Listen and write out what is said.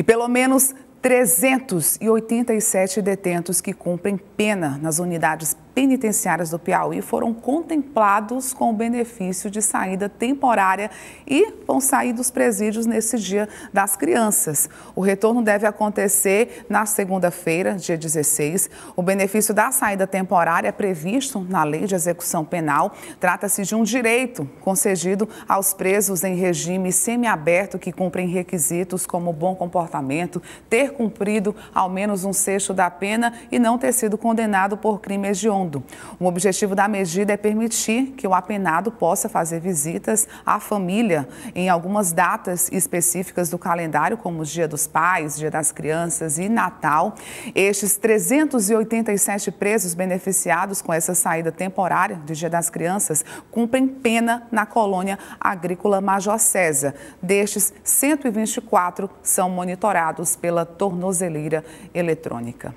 E pelo menos 387 detentos que cumprem pena nas unidades penitenciárias do Piauí foram contemplados com o benefício de saída temporária e vão sair dos presídios nesse Dia das Crianças. O retorno deve acontecer na segunda-feira, dia 16. O benefício da saída temporária é previsto na Lei de Execução Penal. Trata-se de um direito concedido aos presos em regime semiaberto que cumprem requisitos como bom comportamento, ter cumprido ao menos um sexto da pena e não ter sido condenado por crime hediondo. O objetivo da medida é permitir que o apenado possa fazer visitas à família em algumas datas específicas do calendário, como o Dia dos Pais, Dia das Crianças e Natal. Estes 387 presos beneficiados com essa saída temporária do Dia das Crianças cumprem pena na colônia agrícola Major César. Destes, 124 são monitorados pela tornozeleira eletrônica.